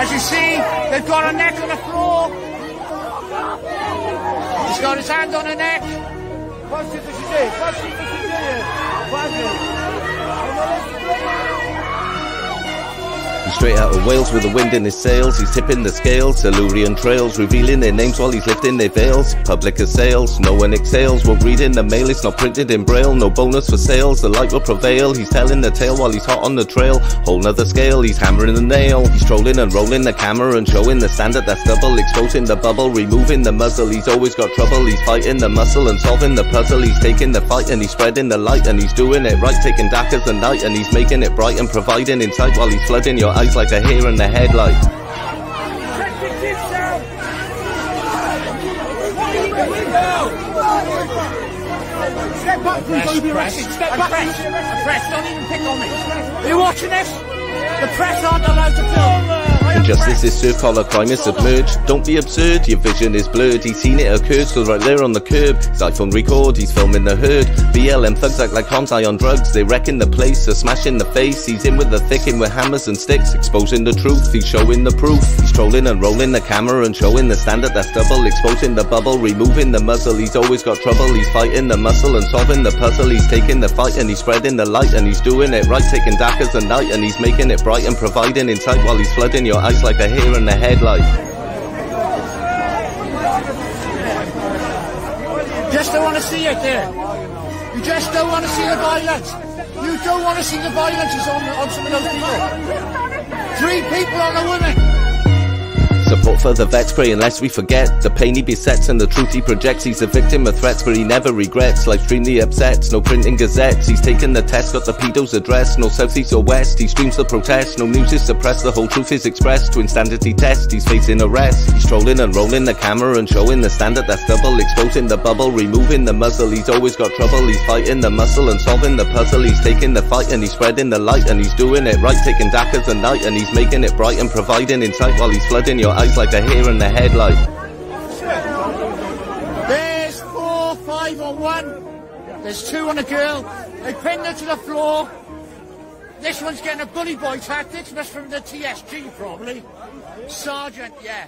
As you see, they've got a neck on the floor. He's got his hand on her neck. Patrzcie co się dzieje, patrzcie co się dzieje! Uważaj! Straight out of Wales with the wind in his sails. He's tipping the scales, Silurian trails, revealing their names while he's lifting their veils. Public assails, no one exhales. Won't read in the mail, it's not printed in braille. No bonus for sales, the light will prevail. He's telling the tale while he's hot on the trail. Whole nother scale, he's hammering the nail. He's trolling and rolling the camera and showing the standard that's double. Exposing the bubble, removing the muzzle. He's always got trouble. He's fighting the muscle and solving the puzzle. He's taking the fight and he's spreading the light and he's doing it right. Taking dark as the night and he's making it bright and providing insight while he's flooding your eyes like a hare in the headlight. Step back, arrested. Step back. Press. Press. Don't even pick on me. Are you watching this? The press aren't allowed to film. Injustice is served, collar is submerged. Don't be absurd, your vision is blurred. He's seen it occur, so right there on the curb. His iPhone record, he's filming the herd. BLM thugs act like high on drugs. They wrecking the place, they're smashing the face. He's in with the thick, in with hammers and sticks, exposing the truth. He's showing the proof. He's trolling and rolling the camera and showing the standard that's double. Exposing the bubble, removing the muzzle. He's always got trouble. He's fighting the muscle and solving the puzzle. He's taking the fight and he's spreading the light and he's doing it right, taking dark as the night and he's making it bright and providing insight while he's flooding your eyes like a hare in the headlight. Just don't want to see it there. You just don't want to see the violence. You don't want to see the violence on, on some of those people. Three people on a woman. Support for the vets, pray unless we forget the pain he besets and the truth he projects. He's a victim of threats, but he never regrets. Stream the upsets, no printing gazettes. He's taken the test, got the pedo's address. No south, east, or west. He streams the protest. No news is suppressed, the whole truth is expressed. To insanity test, he's facing arrest. He's trolling and rolling the camera and showing the standard that's double. Exposing the bubble, removing the muzzle. He's always got trouble. He's fighting the muscle and solving the puzzle. He's taking the fight and he's spreading the light and he's doing it right. Taking dark as the night and he's making it bright and providing insight while he's flooding your eyes like a hare in the headlight. There's four, five on one. There's two on a girl. They pinned her to the floor. This one's getting a bully boy tactics. That's from the TSG probably. Sergeant, yeah.